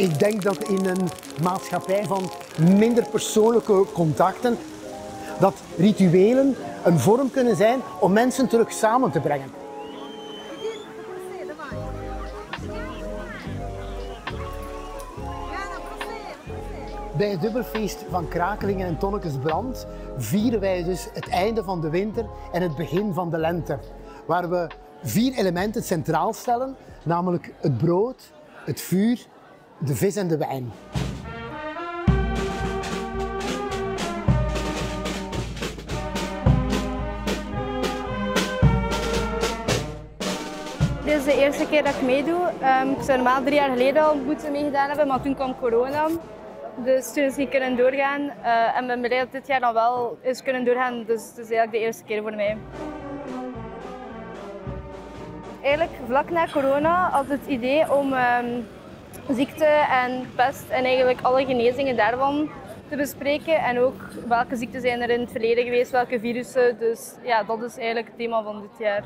Ik denk dat in een maatschappij van minder persoonlijke contacten, dat rituelen een vorm kunnen zijn om mensen terug samen te brengen. Bij het dubbelfeest van Krakelingen en Tonnekesbrand vieren wij dus het einde van de winter en het begin van de lente. Waar we vier elementen centraal stellen, namelijk het brood, het vuur, de vis en de wijn. Dit is de eerste keer dat ik meedoe. Um, ik zou normaal drie jaar geleden al moeten meegedaan hebben, maar toen kwam corona. Dus toen is niet kunnen doorgaan. Uh, en ben blij dat dit jaar dan wel is kunnen doorgaan. Dus het is eigenlijk de eerste keer voor mij. Eigenlijk vlak na corona had het idee om um, ziekte en pest en eigenlijk alle genezingen daarvan te bespreken. En ook welke ziekten zijn er in het verleden geweest, welke virussen. Dus ja, dat is eigenlijk het thema van dit jaar.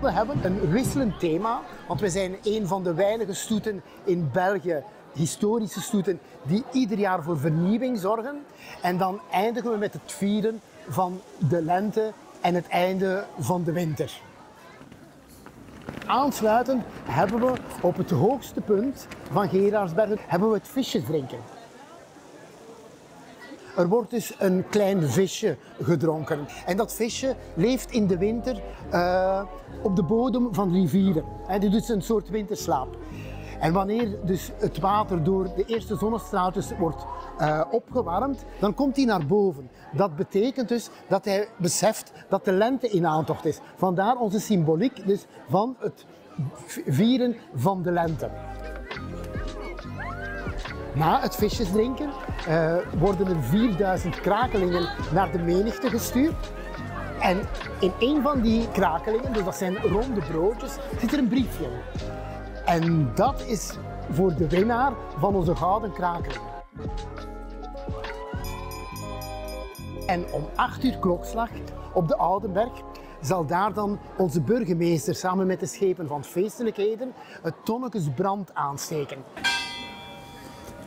We hebben een wisselend thema, want we zijn een van de weinige stoeten in België, historische stoeten, die ieder jaar voor vernieuwing zorgen. En dan eindigen we met het vieren van de lente en het einde van de winter. Aansluitend hebben we op het hoogste punt van Gerardsbergen hebben we het visjes drinken. Er wordt dus een klein visje gedronken. En dat visje leeft in de winter uh, op de bodem van rivieren. Hij doet dus een soort winterslaap. En wanneer dus het water door de eerste zonnestraaltjes wordt uh, opgewarmd, dan komt hij naar boven. Dat betekent dus dat hij beseft dat de lente in aantocht is. Vandaar onze symboliek dus van het vieren van de lente. Na het visjes drinken uh, worden er 4000 krakelingen naar de menigte gestuurd. En in een van die krakelingen, dus dat zijn ronde broodjes, zit er een briefje. En dat is voor de winnaar van onze gouden krakeling. En om 8 uur klokslag op de Oudenberg zal daar dan onze burgemeester samen met de schepen van feestelijkheden het tonnekesbrand aansteken.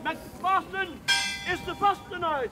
Met vasten is de vasten uit!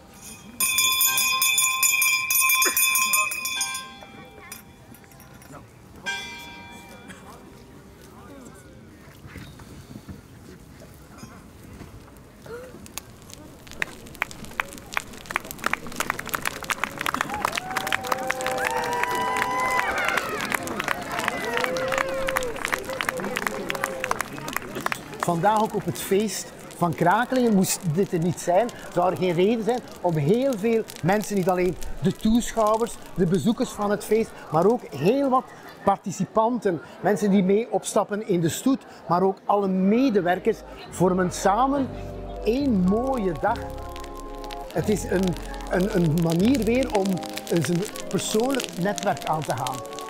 Vandaag ook op het feest van Krakelingen moest dit er niet zijn, zou er geen reden zijn om heel veel mensen, niet alleen de toeschouwers, de bezoekers van het feest, maar ook heel wat participanten, mensen die mee opstappen in de stoet, maar ook alle medewerkers vormen samen één mooie dag. Het is een, een, een manier weer om een persoonlijk netwerk aan te gaan.